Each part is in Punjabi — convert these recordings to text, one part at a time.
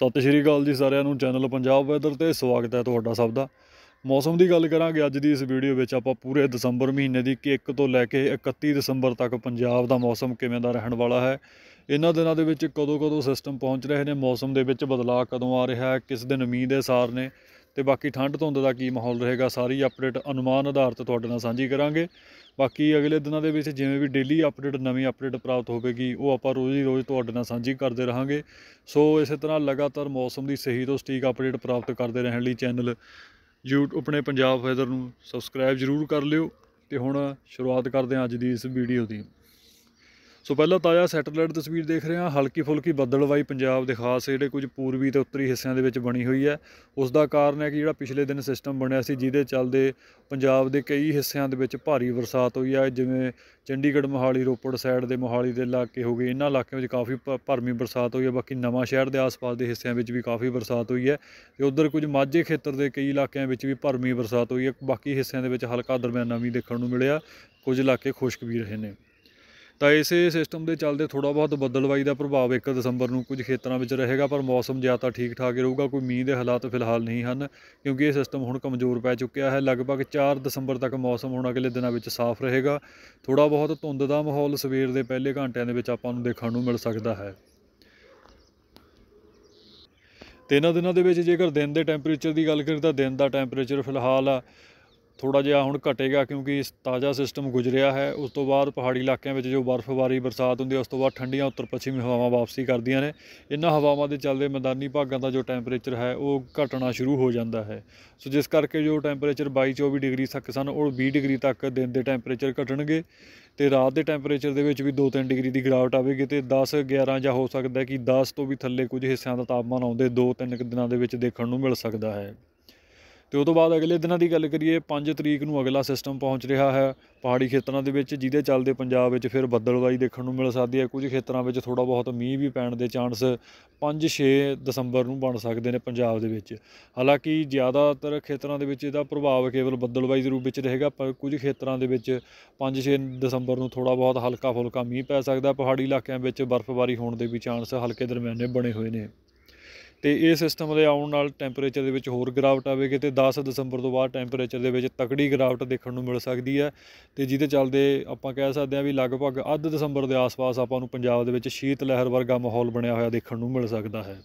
ਸਤਿ ਸ਼੍ਰੀ ਅਕਾਲ ਜੀ ਸਾਰਿਆਂ ਨੂੰ, ਚੈਨਲ ਪੰਜਾਬ ਵੈਦਰ ਤੇ ਸਵਾਗਤ ਹੈ ਤੁਹਾਡਾ ਸਭ ਦਾ। ਮੌਸਮ ਦੀ ਗੱਲ ਕਰਾਂਗੇ, ਅੱਜ ਦੀ ਇਸ ਵੀਡੀਓ ਵਿੱਚ ਆਪਾਂ ਪੂਰੇ ਦਸੰਬਰ ਮਹੀਨੇ ਦੀ ਕਿ 1 ਤੋਂ ਲੈ ਕੇ 31 ਦਸੰਬਰ ਤੱਕ ਪੰਜਾਬ ਦਾ ਮੌਸਮ ਕਿਵੇਂ ਦਾ ਰਹਿਣ ਵਾਲਾ ਹੈ, ਇਹਨਾਂ ਦਿਨਾਂ ਦੇ ਵਿੱਚ ਕਦੋਂ ਕਦੋਂ ਸਿਸਟਮ ਪਹੁੰਚ ਰਹੇ ਨੇ, ਮੌਸਮ ਦੇ ਵਿੱਚ ਬਦਲਾਅ ਕਦੋਂ ਆ ਰਿਹਾ ਹੈ, ਕਿਸ ਦਿਨ ਮੀਂਹ ਦੇ ਸਾਰ ਨੇ ਤੇ ਬਾਕੀ ਠੰਡ ਧੁੰਦ ਦਾ ਕੀ ਮਾਹੌਲ ਰਹੇਗਾ, ਸਾਰੀ ਅਪਡੇਟ ਅਨੁਮਾਨ ਆਧਾਰਿਤ ਤੁਹਾਡੇ ਨਾਲ ਸਾਂਝੀ ਕਰਾਂਗੇ। ਬਾਕੀ ਅਗਲੇ ਦਿਨਾਂ ਦੇ ਵਿੱਚ ਜਿਵੇਂ ਵੀ ਡੇਲੀ ਅਪਡੇਟ ਨਵੀਂ ਅਪਡੇਟ ਪ੍ਰਾਪਤ ਹੋਵੇਗੀ, ਉਹ ਆਪਾਂ ਰੋਜ਼ ਹੀ ਰੋਜ਼ ਤੁਹਾਡੇ ਨਾਲ ਸਾਂਝੀ ਕਰਦੇ ਰਹਾਂਗੇ। ਸੋ ਇਸੇ ਤਰ੍ਹਾਂ ਲਗਾਤਾਰ ਮੌਸਮ ਦੀ ਸਹੀ ਤੋਂ ਸਟੀਕ ਅਪਡੇਟ ਪ੍ਰਾਪਤ ਕਰਦੇ ਰਹਿਣ ਲਈ ਚੈਨਲ YouTube, ਆਪਣੇ ਪੰਜਾਬ ਵੈਦਰ ਨੂੰ ਸਬਸਕ੍ਰਾਈਬ ਜ਼ਰੂਰ ਕਰ ਲਿਓ। ਤੇ ਹੁਣ ਸ਼ੁਰੂਆਤ ਕਰਦੇ ਹਾਂ ਅੱਜ ਦੀ ਇਸ ਵੀਡੀਓ ਦੀ। ਸੋ ਪਹਿਲਾਂ ਤਾਜ਼ਾ ਸੈਟੇਲਾਈਟ ਤਸਵੀਰ ਦੇਖ ਰਹੇ ਹਾਂ। ਹਲਕੀ ਫੁਲਕੀ ਬੱਦਲਵਾਈ ਪੰਜਾਬ ਦੇ ਖਾਸ ਜਿਹੜੇ ਕੁਝ ਪੂਰਬੀ ਤੇ ਉੱਤਰੀ ਹਿੱਸਿਆਂ ਦੇ ਵਿੱਚ ਬਣੀ ਹੋਈ ਹੈ। ਉਸ ਦਾ ਕਾਰਨ ਹੈ ਕਿ ਜਿਹੜਾ ਪਿਛਲੇ ਦਿਨ ਸਿਸਟਮ ਬਣਿਆ ਸੀ, ਜਿਹਦੇ ਚੱਲਦੇ ਪੰਜਾਬ ਦੇ ਕਈ ਹਿੱਸਿਆਂ ਦੇ ਵਿੱਚ ਭਾਰੀ ਬਰਸਾਤ ਹੋਈ ਹੈ ਜਿਵੇਂ ਚੰਡੀਗੜ੍ਹ ਮੋਹਾਲੀ, ਰੋਪੜ ਸਾਈਡ ਦੇ ਮੋਹਾਲੀ ਦੇ ਇਲਾਕੇ ਹੋ ਗਏ, ਇਹਨਾਂ ਇਲਾਕਿਆਂ ਵਿੱਚ ਕਾਫੀ ਭ- ਭਰਵੀਂ ਬਰਸਾਤ ਹੋਈ ਹੈ ਬਾਕੀ ਨਵਾਂ ਸ਼ਹਿਰ ਦੇ ਆਸ-ਪਾਸ ਦੇ ਹਿੱਸਿਆਂ ਵਿੱਚ ਵੀ ਕਾਫੀ ਬਰਸਾਤ ਹੋਈ ਹੈ ਤੇ ਉਧਰ ਕੁਝ ਮਾਝੇ ਖੇਤਰ ਦੇ ਕਈ ਇਲਾਕਿਆਂ ਵਿੱਚ ਵੀ ਭਰਮੀ ਬਰਸਾਤ ਹੋਈ ਹੈ। ਬਾਕੀ ਹਿੱਸਿਆਂ ਦੇ ਵਿੱਚ ਹਲਕਾ ਦਰਮਿਆਨਾ ਮੀਂਹ ਦੇਖਣ ਨੂੰ ਮਿਲਿਆ। ਕੁਝ ਇਲਾਕੇ ਖੁਸ਼ਕ ਵੀ ਰਹੇ ਨੇ। ਤਾਂ ਇਸੇ ਸਿਸਟਮ ਦੇ ਚੱਲਦੇ ਥੋੜਾ ਬਹੁਤ ਬੱਦਲਵਾਈ ਦਾ ਪ੍ਰਭਾਵ 1 ਦਸੰਬਰ ਨੂੰ ਕੁਝ ਖੇਤਰਾਂ ਵਿੱਚ ਰਹੇਗਾ, ਪਰ ਮੌਸਮ ਜ਼ਿਆਦਾ ਠੀਕ ਠਾਕ ਹੀ ਰਹੂਗਾ, ਕੋਈ ਮੀਂਹ ਦੇ ਹਾਲਾਤ ਫਿਲਹਾਲ ਨਹੀਂ ਹਨ, ਕਿਉਂਕਿ ਇਹ ਸਿਸਟਮ ਹੁਣ ਕਮਜ਼ੋਰ ਪੈ ਚੁੱਕਿਆ ਹੈ। ਲਗਭਗ 4 ਦਸੰਬਰ ਤੱਕ ਮੌਸਮ ਹੁਣ ਅਗਲੇ ਦਿਨਾਂ ਵਿੱਚ ਸਾਫ਼ ਰਹੇਗਾ। ਥੋੜਾ ਬਹੁਤ ਧੁੰਦ ਦਾ ਮਾਹੌਲ ਸਵੇਰ ਦੇ ਪਹਿਲੇ ਘੰਟਿਆਂ ਦੇ ਵਿੱਚ ਆਪਾਂ ਨੂੰ ਦੇਖਣ ਨੂੰ ਮਿਲ ਸਕਦਾ ਹੈ। ਤੇ ਇਹਨਾਂ ਦਿਨਾਂ ਦੇ ਵਿੱਚ ਜੇਕਰ ਦਿਨ ਦੇ ਟੈਂਪਰੇਚਰ ਦੀ ਗੱਲ ਕਰੀਏ ਤਾਂ ਦਿਨ ਦਾ ਟੈਂਪਰੇਚਰ ਫਿਲਹਾਲ ਥੋੜਾ ਜਿਹਾ ਹੁਣ ਘਟੇਗਾ ਕਿਉਂਕਿ ਤਾਜ਼ਾ ਸਿਸਟਮ ਗੁਜ਼ਰਿਆ ਹੈ। ਉਸ ਤੋਂ ਬਾਅਦ ਪਹਾੜੀ ਇਲਾਕਿਆਂ ਵਿੱਚ ਜੋ ਬਰਫ਼ਬਾਰੀ, ਬਰਸਾਤ ਹੁੰਦੀ ਹੈ, ਉਸ ਤੋਂ ਬਾਅਦ ਠੰਡੀਆਂ ਉੱਤਰ ਪੱਛਮੀ ਹਵਾਵਾਂ ਵਾਪਸੀ ਕਰਦੀਆਂ ਨੇ। ਇਹਨਾਂ ਹਵਾਵਾਂ ਦੇ ਚੱਲਦੇ ਮੈਦਾਨੀ ਭਾਗਾਂ ਦਾ ਜੋ ਟੈਂਪਰੇਚਰ ਹੈ, ਉਹ ਘਟਣਾ ਸ਼ੁਰੂ ਹੋ ਜਾਂਦਾ ਹੈ। ਸੋ ਜਿਸ ਕਰਕੇ ਜੋ ਟੈਂਪਰੇਚਰ 22 24 ਡਿਗਰੀ ਤੱਕ ਸਨ, ਉਹ 20 ਡਿਗਰੀ ਤੱਕ ਦਿਨ ਦੇ ਟੈਂਪਰੇਚਰ ਘਟਣਗੇ ਤੇ ਰਾਤ ਦੇ ਟੈਂਪਰੇਚਰ ਦੇ ਵਿੱਚ ਵੀ 2-3 ਡਿਗਰੀ ਦੀ ਗਿਰਾਵਟ ਆਵੇਗੀ ਤੇ 10 11 ਜਾਂ ਹੋ ਸਕਦਾ ਕਿ 10 ਤੋਂ ਵੀ ਥੱਲੇ ਕੁਝ ਹਿੱਸਿਆਂ ਦਾ ਤਾਪਮਾਨ ਆਉਂਦੇ 2-3 ਦਿਨਾਂ ਦੇ ਵਿੱਚ ਦੇਖਣ ਨੂੰ ਮਿਲ ਸਕਦਾ ਹੈ। ਤੇ ਉਹ ਤੋਂ ਬਾਅਦ ਅਗਲੇ ਦਿਨਾਂ ਦੀ ਗੱਲ ਕਰੀਏ 5 ਤਰੀਕ ਨੂੰ ਅਗਲਾ ਸਿਸਟਮ ਪਹੁੰਚ ਰਿਹਾ ਹੈ। ਪਹਾੜੀ ਖੇਤਰਾਂ ਦੇ ਵਿੱਚ ਜਿਹਦੇ ਚੱਲਦੇ ਪੰਜਾਬ ਵਿੱਚ ਫਿਰ ਬੱਦਲਵਾਈ ਦੇਖਣ ਨੂੰ ਮਿਲ ਸਕਦੀ ਹੈ। ਕੁਝ ਖੇਤਰਾਂ ਵਿੱਚ ਥੋੜਾ ਬਹੁਤ ਮੀਂਹ ਵੀ ਪੈਣ ਦੇ ਚਾਂਸ 5-6 ਦਸੰਬਰ ਨੂੰ ਬਣ ਸਕਦੇ ਨੇ ਪੰਜਾਬ ਦੇ ਵਿੱਚ। ਹਾਲਾਂਕਿ ਜ਼ਿਆਦਾਤਰ ਖੇਤਰਾਂ ਦੇ ਵਿੱਚ ਇਹਦਾ ਪ੍ਰਭਾਵ ਕੇਵਲ ਬੱਦਲਵਾਈ ਦੇ ਰੂਪ ਵਿੱਚ ਰਹੇਗਾ, ਪਰ ਕੁਝ ਖੇਤਰਾਂ ਦੇ ਵਿੱਚ 5-6 ਦਸੰਬਰ ਨੂੰ ਥੋੜਾ ਬਹੁਤ ਹਲਕਾ ਫੁਲਕਾ ਮੀਂਹ ਪੈ ਸਕਦਾ। ਪਹਾੜੀ ਇਲਾਕਿਆਂ ਵਿੱਚ ਬਰਫ਼ਬਾਰੀ ਹੋਣ ਦੇ ਵੀ ਚਾਂਸ ਹਲਕੇ ਦਰਮਿਆਨੇ ਬਣੇ ਹੋਏ ਨੇ। ਤੇ ਇਹ ਸਿਸਟਮ ਦੇ ਆਉਣ ਨਾਲ ਟੈਂਪਰੇਚਰ ਦੇ ਵਿੱਚ ਹੋਰ ਗਿਰਾਵਟ ਆਵੇਗੀ ਤੇ 10 ਦਸੰਬਰ ਤੋਂ ਬਾਅਦ ਟੈਂਪਰੇਚਰ ਦੇ ਵਿੱਚ ਤਕੜੀ ਗਿਰਾਵਟ ਦੇਖਣ ਨੂੰ ਮਿਲ ਸਕਦੀ ਹੈ। ਤੇ ਜਿਹਦੇ ਚੱਲਦੇ ਆਪਾਂ ਕਹਿ ਸਕਦੇ ਹਾਂ ਵੀ ਲਗਭਗ ਅੱਧ ਦਸੰਬਰ ਦੇ ਆਸ-ਪਾਸ ਆਪਾਂ ਨੂੰ ਪੰਜਾਬ ਦੇ ਵਿੱਚ ਸ਼ੀਤ ਲਹਿਰ ਵਰਗਾ ਮਾਹੌਲ ਬਣਿਆ ਹੋਇਆ ਦੇਖਣ ਨੂੰ ਮਿਲ ਸਕਦਾ ਹੈ।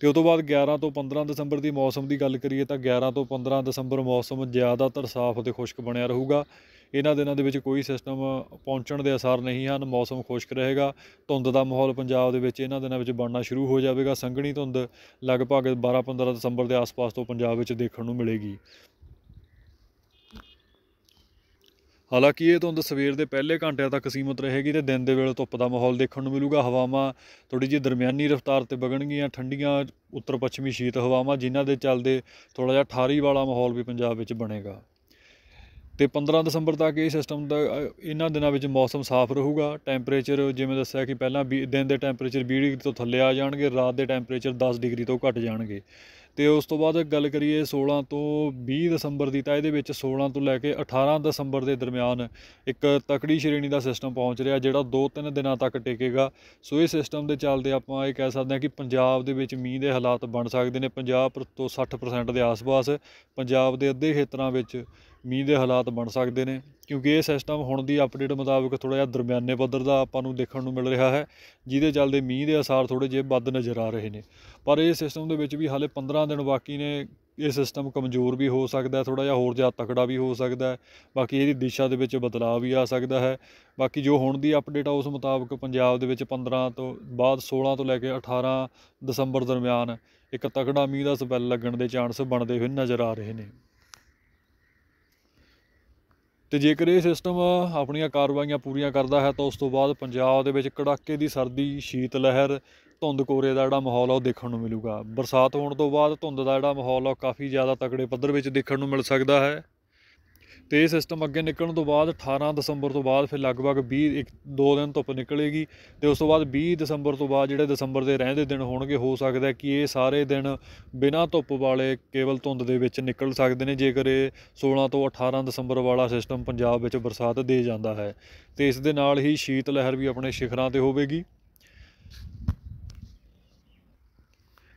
ਤੇ ਉਸ ਤੋਂ ਬਾਅਦ 11 ਤੋਂ 15 ਦਸੰਬਰ ਦੀ ਮੌਸਮ ਦੀ ਗੱਲ ਕਰੀਏ ਤਾਂ 11 ਤੋਂ 15 ਦਸੰਬਰ ਮੌਸਮ ਜ਼ਿਆਦਾਤਰ ਸਾਫ਼ ਤੇ ਖੁਸ਼ਕ ਬਣਿਆ ਰਹੂਗਾ। ਇਹਨਾਂ ਦਿਨਾਂ ਦੇ ਵਿੱਚ ਕੋਈ ਸਿਸਟਮ ਪਹੁੰਚਣ ਦੇ ਅਸਾਰ ਨਹੀਂ ਹਨ, ਮੌਸਮ ਖੁਸ਼ਕ ਰਹੇਗਾ, ਧੁੰਦ ਦਾ ਮਾਹੌਲ ਪੰਜਾਬ ਦੇ ਵਿੱਚ ਇਹਨਾਂ ਦਿਨਾਂ ਵਿੱਚ ਬਣਨਾ ਸ਼ੁਰੂ ਹੋ ਜਾਵੇਗਾ, ਸੰਘਣੀ ਧੁੰਦ ਲਗਭਗ 12-15 ਦਸੰਬਰ ਦੇ ਆਸ-ਪਾਸ ਤੋਂ ਪੰਜਾਬ ਵਿੱਚ ਦੇਖਣ ਨੂੰ ਮਿਲੇਗੀ। ਹਾਲਾਂਕਿ ਇਹ ਧੁੰਦ ਸਵੇਰ ਦੇ ਪਹਿਲੇ ਘੰਟਿਆਂ ਤੱਕ ਸੀਮਤ ਰਹੇਗੀ ਤੇ ਦਿਨ ਦੇ ਵੇਲੇ ਧੁੱਪ ਦਾ ਮਾਹੌਲ ਦੇਖਣ ਨੂੰ ਮਿਲੂਗਾ। ਹਵਾਵਾਂ ਥੋੜੀ ਜਿਹੀ ਦਰਮਿਆਨੀ ਰਫ਼ਤਾਰ ਤੇ ਵਗਣਗੀਆਂ, ਠੰਡੀਆਂ ਉੱਤਰ ਪੱਛਮੀ ਸ਼ੀਤ ਹਵਾਵਾਂ, ਜਿਨ੍ਹਾਂ ਦੇ ਚੱਲਦੇ ਥੋੜਾ ਜਿਹਾ ਠਾਰੀ ਵਾਲਾ ਮਾਹੌਲ ਵੀ ਪੰਜਾਬ ਵਿੱਚ ਬਣੇਗਾ। ਤੇ 15 ਦਸੰਬਰ ਤੱਕ ਇਹ ਸਿਸਟਮ ਦਾ ਇਹਨਾਂ ਦਿਨਾਂ ਵਿੱਚ ਮੌਸਮ ਸਾਫ਼ ਰਹੂਗਾ। ਟੈਂਪਰੇਚਰ ਜਿਵੇਂ ਦੱਸਿਆ ਕਿ ਪਹਿਲਾਂ ਵੀਹ- ਦਿਨ ਦੇ ਟੈਂਪਰੇਚਰ 20 ਡਿਗਰੀ ਤੋਂ ਥੱਲੇ ਆ ਜਾਣਗੇ, ਰਾਤ ਦੇ ਟੈਂਪਰੇਚਰ 10 ਡਿਗਰੀ ਤੋਂ ਘਟ ਜਾਣਗੇ। ਤੇ ਉਸ ਤੋਂ ਬਾਅਦ ਗੱਲ ਕਰੀਏ 16 ਤੋਂ 20 ਦਸੰਬਰ ਦੀ, ਤਾਂ ਇਹਦੇ ਵਿੱਚ 16 ਤੋਂ ਲੈ ਕੇ 18 ਦਸੰਬਰ ਦੇ ਦਰਮਿਆਨ ਇੱਕ ਤਕੜੀ ਸ਼੍ਰੇਣੀ ਦਾ ਸਿਸਟਮ ਪਹੁੰਚ ਰਿਹਾ, ਜਿਹੜਾ 2-3 ਦਿਨਾਂ ਤੱਕ ਟਿਕੇਗਾ। ਸੋ ਇਹ ਸਿਸਟਮ ਦੇ ਚੱਲਦੇ ਆਪਾਂ ਇਹ ਕਹਿ ਸਕਦੇ ਹਾਂ ਕਿ ਪੰਜਾਬ ਦੇ ਵਿੱਚ ਮੀਂਹ ਦੇ ਹਾਲਾਤ ਬਣ ਸਕਦੇ ਨੇ। 50 ਤੋਂ 60% ਦੇ ਆਸ-ਪਾਸ, ਪੰਜਾਬ ਦੇ ਅੱਧੇ ਖੇਤਰਾਂ ਵਿੱਚ ਮੀਂਹ ਦੇ ਹਾਲਾਤ ਬਣ ਸਕਦੇ ਨੇ, ਕਿਉਂਕਿ ਇਹ ਸਿਸਟਮ ਹੁਣ ਦੀ ਅਪਡੇਟ ਮੁਤਾਬਕ ਥੋੜਾ ਜਿਹਾ ਦਰਮਿਆਨੇ ਪੱਧਰ ਦਾ ਆਪਾਂ ਨੂੰ ਦੇਖਣ ਨੂੰ ਮਿਲ ਰਿਹਾ ਹੈ, ਜਿਹਦੇ ਚੱਲਦੇ ਮੀਂਹ ਦੇ ਅਸਾਰ ਥੋੜੇ ਜਿਹੇ ਵੱਧ ਨਜ਼ਰ ਆ ਰਹੇ ਨੇ। ਪਰ ਇਹ ਸਿਸਟਮ ਦੇ ਵਿੱਚ ਵੀ ਹਾਲੇ 15 ਦਿਨ ਬਾਕੀ ਨੇ, ਇਹ ਸਿਸਟਮ ਕਮਜ਼ੋਰ ਵੀ ਹੋ ਸਕਦਾ ਥੋੜਾ ਜਿਹਾ ਹੋਰ ਜ਼ਿਆਦਾ ਤਕੜਾ ਵੀ ਹੋ ਸਕਦਾ ਬਾਕੀ ਇਹਦੀ ਦਿਸ਼ਾ ਦੇ ਵਿੱਚ ਬਦਲਾਅ ਵੀ ਆ ਸਕਦਾ ਹੈ। ਬਾਕੀ ਜੋ ਹੁਣ ਦੀ ਅਪਡੇਟ ਆ ਉਸ ਮੁਤਾਬਕ ਪੰਜਾਬ ਦੇ ਵਿੱਚ 15 ਤੋਂ ਬਾਅਦ 16 ਤੋਂ ਲੈ ਕੇ 18 ਦਸੰਬਰ ਦਰਮਿਆਨ ਇੱਕ ਤਕੜਾ ਮੀਂਹ ਦਾ ਸਪੈਲ ਲੱਗਣ ਦੇ ਚਾਂਸ ਬਣਦੇ ਹੋਏ ਨਜ਼ਰ ਆ ਰਹੇ ਨੇ। ਤੇ ਜੇਕਰ ਇਹ ਸਿਸਟਮ ਆਪਣੀਆਂ ਕਾਰਵਾਈਆਂ ਪੂਰੀਆਂ ਕਰਦਾ ਹੈ, ਤਾਂ ਉਸ ਤੋਂ ਬਾਅਦ ਪੰਜਾਬ ਦੇ ਵਿੱਚ ਕੜਾਕੇ ਦੀ ਸਰਦੀ ਸ਼ੀਤ ਲਹਿਰ ਧੁੰਦ ਕੋਰੇ ਦਾ ਜਿਹੜਾ ਮਾਹੌਲ ਆ ਉਹ ਦੇਖਣ ਨੂੰ ਮਿਲੂਗਾ। ਬਰਸਾਤ ਹੋਣ ਤੋਂ ਬਾਅਦ ਧੁੰਦ ਦਾ ਜਿਹੜਾ ਮਾਹੌਲ ਆ ਉਹ ਕਾਫੀ ਜ਼ਿਆਦਾ ਤਕੜੇ ਪੱਧਰ ਵਿੱਚ ਦੇਖਣ ਨੂੰ ਮਿਲ ਸਕਦਾ ਹੈ। ਤੇ ਇਹ ਸਿਸਟਮ ਅੱਗੇ ਨਿਕਲਣ ਤੋਂ ਬਾਅਦ 18 ਦਸੰਬਰ ਤੋਂ ਬਾਅਦ ਫਿਰ ਲਗਭਗ 20 ਇੱਕ, ਦੋ ਦਿਨ ਧੁੱਪ ਨਿਕਲੇਗੀ ਤੇ ਉਸ ਤੋਂ ਬਾਅਦ 20 ਦਸੰਬਰ ਤੋਂ ਬਾਅਦ ਜਿਹੜੇ ਦਸੰਬਰ ਦੇ ਰਹਿੰਦੇ ਦਿਨ ਹੋਣਗੇ, ਹੋ ਸਕਦਾ ਕਿ ਇਹ ਸਾਰੇ ਦਿਨ ਬਿਨਾਂ ਧੁੱਪ ਵਾਲੇ ਕੇਵਲ ਧੁੰਦ ਦੇ ਵਿੱਚ ਨਿਕਲ ਸਕਦੇ ਨੇ, ਜੇਕਰ ਇਹ 16 ਤੋਂ 18 ਦਸੰਬਰ ਵਾਲਾ ਸਿਸਟਮ ਪੰਜਾਬ ਵਿੱਚ ਬਰਸਾਤ ਦੇ ਜਾਂਦਾ ਹੈ। ਤੇ ਇਸ ਦੇ ਨਾਲ ਹੀ ਸ਼ੀਤ ਲਹਿਰ ਵੀ ਆਪਣੇ ਸ਼ਿਖਰਾਂ ਤੇ ਹੋਵੇਗੀ।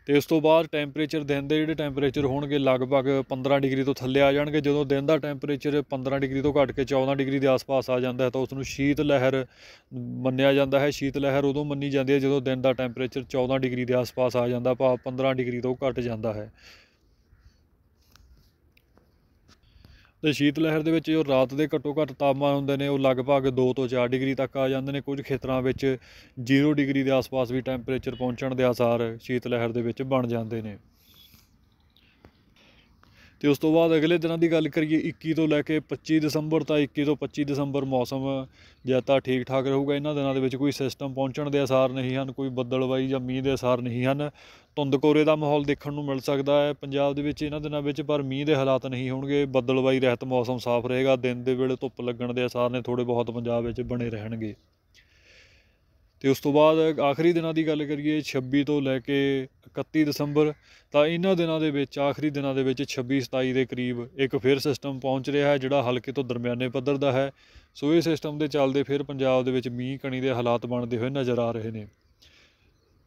ਤੇ ਉਸ ਤੋਂ ਬਾਅਦ ਟੈਂਪਰੇਚਰ ਦਿਨ ਦੇ ਜਿਹੜੇ ਟੈਂਪਰੇਚਰ ਹੋਣਗੇ ਲਗਭਗ 15 ਡਿਗਰੀ ਤੋਂ ਥੱਲੇ ਆ ਜਾਣਗੇ। ਜਦੋਂ ਦਿਨ ਦਾ ਟੈਂਪਰੇਚਰ 15 ਡਿਗਰੀ ਤੋਂ ਘਟ ਕੇ 14 ਡਿਗਰੀ ਦੇ ਆਸ-ਪਾਸ ਆ ਜਾਂਦਾ ਹੈ, ਤਾਂ ਉਸ ਨੂੰ ਸ਼ੀਤ ਲਹਿਰ ਮੰਨਿਆ ਜਾਂਦਾ ਹੈ। ਸ਼ੀਤ ਲਹਿਰ ਉਦੋਂ ਮੰਨੀ ਜਾਂਦੀ ਹੈ ਜਦੋਂ ਦਿਨ ਦਾ ਟੈਂਪਰੇਚਰ 14 ਡਿਗਰੀ ਦੇ ਆਸ-ਪਾਸ ਆ ਜਾਂਦਾ, ਭਾਵ 15 ਡਿਗਰੀ ਤੋਂ ਘਟ ਜਾਂਦਾ ਹੈ। ਤੇ ਸ਼ੀਤ ਲਹਿਰ ਦੇ ਵਿੱਚ ਜੋ ਰਾਤ ਦੇ ਘੱਟੋ ਘੱਟ ਤਾਪਮਾਨ ਹੁੰਦੇ ਨੇ, ਉਹ ਲਗਭਗ 2 ਤੋਂ 4 ਡਿਗਰੀ ਤੱਕ ਆ ਜਾਂਦੇ ਨੇ। ਕੁਝ ਖੇਤਰਾਂ ਵਿੱਚ 0 ਡਿਗਰੀ ਦੇ ਆਸ-ਪਾਸ ਵੀ ਟੈਂਪਰੇਚਰ ਪਹੁੰਚਣ ਦੇ ਆਸਾਰ ਸ਼ੀਤ ਲਹਿਰ ਦੇ ਵਿੱਚ ਬਣ ਜਾਂਦੇ ਨੇ। ਤੇ ਉਸ ਤੋਂ ਬਾਅਦ ਅਗਲੇ ਦਿਨਾਂ ਦੀ ਗੱਲ ਕਰੀਏ 21 ਤੋਂ ਲੈ ਕੇ 25 ਦਸੰਬਰ ਤਾਂ 21 ਤੋਂ 25 ਦਸੰਬਰ ਮੌਸਮ ਜ਼ਿਆਦਾ ਠੀਕ ਠਾਕ ਰਹੂਗਾ। ਇਹਨਾਂ ਦਿਨਾਂ ਦੇ ਵਿੱਚ ਕੋਈ ਸਿਸਟਮ ਪਹੁੰਚਣ ਦੇ ਆਸਾਰ ਨਹੀਂ ਹਨ, ਕੋਈ ਬੱਦਲਬਾਈ ਜਾਂ ਮੀਂਹ ਦੇ ਆਸਾਰ ਨਹੀਂ ਹਨ। ਧੁੰਦ ਕੋਰੇ ਦਾ ਮਾਹੌਲ ਦੇਖਣ ਨੂੰ ਮਿਲ ਸਕਦਾ ਹੈ। ਪੰਜਾਬ ਦੇ ਵਿੱਚ ਇਹਨਾਂ ਦਿਨਾਂ ਵਿੱਚ ਪਰ ਮੀਂਹ ਦੇ ਹਾਲਾਤ ਨਹੀਂ ਹੋਣਗੇ। ਬੱਦਲਬਾਈ ਰਹਿਤ ਮੌਸਮ ਸਾਫ਼ ਰਹੇਗਾ। ਦਿਨ ਦੇ ਵੇਲੇ ਧੁੱਪ ਲੱਗਣ ਦੇ ਆਸਾਰ ਨੇ ਥੋੜੇ ਬਹੁਤ ਪੰਜਾਬ ਵਿੱਚ ਬਣੇ ਰਹਿਣਗੇ। ਤੇ ਉਸ ਤੋਂ ਬਾਅਦ ਆਖਰੀ ਦਿਨਾਂ ਦੀ ਗੱਲ ਕਰੀਏ 26 ਤੋਂ ਲੈ ਕੇ 31 ਦਸੰਬਰ, ਤਾਂ ਇਹਨਾਂ ਦਿਨਾਂ ਦੇ ਵਿੱਚ, ਆਖਰੀ ਦਿਨਾਂ ਦੇ ਵਿੱਚ 26 27 ਦੇ ਕਰੀਬ ਇੱਕ ਫਿਰ ਸਿਸਟਮ ਪਹੁੰਚ ਰਿਹਾ ਹੈ, ਜਿਹੜਾ ਹਲਕੇ ਤੋਂ ਦਰਮਿਆਨੇ ਪੱਧਰ ਦਾ ਹੈ। ਸੋ ਇਹ ਸਿਸਟਮ ਦੇ ਚੱਲਦੇ ਫਿਰ ਪੰਜਾਬ ਦੇ ਵਿੱਚ ਮੀਂਹ, ਕਣੀ ਦੇ ਹਾਲਾਤ ਬਣਦੇ ਹੋਏ ਨਜ਼ਰ ਆ ਰਹੇ ਨੇ।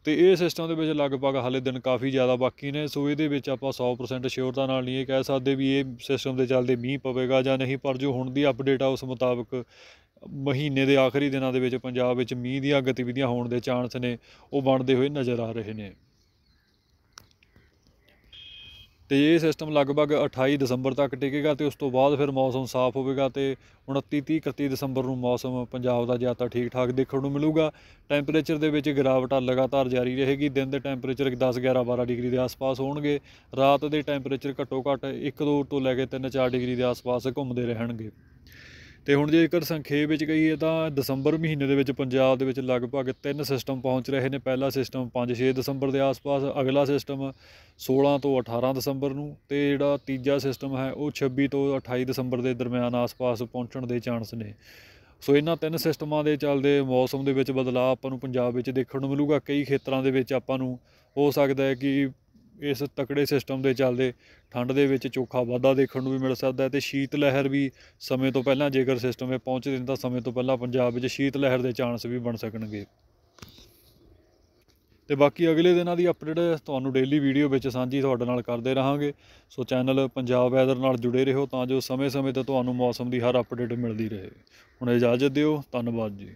ਤੇ ਇਹ ਸਿਸਟਮ ਦੇ ਵਿੱਚ ਲਗਭਗ ਹਾਲੇ ਦਿਨ ਕਾਫੀ ਜ਼ਿਆਦਾ ਬਾਕੀ ਨੇ। ਸੋ ਇਹਦੇ ਵਿੱਚ ਆਪਾਂ 100% ਸ਼ਿਓਰਤਾ ਨਾਲ ਨਹੀਂ ਇਹ ਕਹਿ ਸਕਦੇ ਵੀ ਇਹ ਸਿਸਟਮ ਦੇ ਚੱਲਦੇ ਮੀਂਹ ਪਵੇਗਾ ਜਾਂ ਨਹੀਂ, ਪਰ ਜੋ ਹੁਣ ਦੀ ਅਪਡੇਟ ਆ, ਉਸ ਮੁਤਾਬਕ ਮਹੀਨੇ ਦੇ ਆਖਰੀ ਦਿਨਾਂ ਦੇ ਵਿੱਚ ਪੰਜਾਬ ਵਿੱਚ ਮੀਂਹ ਦੀਆਂ ਗਤੀਵਿਧੀਆਂ ਹੋਣ ਦੇ ਚਾਂਸ ਨੇ, ਉਹ ਬਣਦੇ ਹੋਏ ਨਜ਼ਰ ਆ ਰਹੇ ਨੇ। ਤੇ ਇਹ ਸਿਸਟਮ ਲਗਭਗ 28 ਦਸੰਬਰ ਤੱਕ ਟਿਕੇਗਾ ਤੇ ਉਸ ਤੋਂ ਬਾਅਦ ਫਿਰ ਮੌਸਮ ਸਾਫ਼ ਹੋਵੇਗਾ ਤੇ 29 30 31 ਦਸੰਬਰ ਨੂੰ ਮੌਸਮ ਪੰਜਾਬ ਦਾ ਜ਼ਿਆਦਾ ਠੀਕ ਠਾਕ ਦੇਖਣ ਨੂੰ ਮਿਲੂਗਾ। ਟੈਂਪਰੇਚਰ ਦੇ ਵਿੱਚ ਗਿਰਾਵਟਾਂ ਲਗਾਤਾਰ ਜਾਰੀ ਰਹੇਗੀ। ਦਿਨ ਦੇ ਟੈਂਪਰੇਚਰ 10 11 12 ਡਿਗਰੀ ਦੇ ਆਸ-ਪਾਸ ਹੋਣਗੇ। ਰਾਤ ਦੇ ਟੈਂਪਰੇਚਰ ਘੱਟੋ ਘੱਟ 1 2 ਤੋਂ ਲੈ ਕੇ 3 4 ਡਿਗਰੀ ਦੇ ਆਸ-ਪਾਸ ਘੁੰਮਦੇ ਰਹਿਣਗੇ। ਤੇ ਹੁਣ ਜੇਕਰ ਸੰਖੇਪ ਵਿੱਚ ਕਹੀਏ ਤਾਂ ਦਸੰਬਰ ਮਹੀਨੇ ਦੇ ਵਿੱਚ ਪੰਜਾਬ ਦੇ ਵਿੱਚ ਲਗਭਗ ਤਿੰਨ ਸਿਸਟਮ ਪਹੁੰਚ ਰਹੇ ਨੇ। ਪਹਿਲਾ ਸਿਸਟਮ 5-6 ਦਸੰਬਰ ਦੇ ਆਸ-ਪਾਸ, ਅਗਲਾ ਸਿਸਟਮ 16 ਤੋਂ 18 ਦਸੰਬਰ ਨੂੰ ਤੇ ਜਿਹੜਾ ਤੀਜਾ ਸਿਸਟਮ ਹੈ ਉਹ 26 ਤੋਂ 28 ਦਸੰਬਰ ਦੇ ਦਰਮਿਆਨ ਆਸ-ਪਾਸ ਪਹੁੰਚਣ ਦੇ ਚਾਂਸ ਨੇ। ਸੋ ਇਹਨਾਂ ਤਿੰਨ ਸਿਸਟਮਾਂ ਦੇ ਚੱਲਦੇ ਮੌਸਮ ਦੇ ਵਿੱਚ ਬਦਲਾਅ ਆਪਾਂ ਨੂੰ ਪੰਜਾਬ ਵਿੱਚ ਦੇਖਣ ਨੂੰ ਮਿਲੂਗਾ। ਕਈ ਖੇਤਰਾਂ ਦੇ ਵਿੱਚ ਆਪਾਂ ਨੂੰ ਹੋ ਸਕਦਾ ਹੈ ਕਿ ਇਸ ਤਕੜੇ ਸਿਸਟਮ ਦੇ ਚੱਲਦੇ, ਠੰਡ ਦੇ ਵਿੱਚ ਚੋਖਾ ਵਾਧਾ ਦੇਖਣ ਨੂੰ ਵੀ ਮਿਲ ਸਕਦਾ ਹੈ ਤੇ ਸ਼ੀਤ ਲਹਿਰ ਵੀ ਸਮੇਂ ਤੋਂ ਪਹਿਲਾਂ ਜੇਕਰ ਸਿਸਟਮ ਇਹ ਪਹੁੰਚਦੇ ਨੇ ਤਾਂ ਸਮੇਂ ਤੋਂ ਪਹਿਲਾਂ ਪੰਜਾਬ ਵਿੱਚ ਸ਼ੀਤ ਲਹਿਰ ਦੇ ਚਾਂਸ ਵੀ ਬਣ ਸਕਣਗੇ। ਤੇ ਬਾਕੀ ਅਗਲੇ ਦਿਨਾਂ ਦੀ ਅਪਡੇਟ ਤੁਹਾਨੂੰ ਡੇਲੀ ਵੀਡੀਓ ਵਿੱਚ ਸਾਂਝੀ ਤੁਹਾਡੇ ਨਾਲ ਕਰਦੇ ਰਹਾਂਗੇ। ਸੋ ਚੈਨਲ ਪੰਜਾਬ ਵੈਦਰ ਨਾਲ ਜੁੜੇ ਰਹੋ ਤਾਂ ਜੋ ਸਮੇਂ-ਸਮੇਂ ਤੇ ਤੁਹਾਨੂੰ ਮੌਸਮ ਦੀ ਹਰ ਅਪਡੇਟ ਮਿਲਦੀ ਰਹੇ। ਹੁਣ ਇਜਾਜ਼ਤ ਦਿਓ, ਧੰਨਵਾਦ ਜੀ।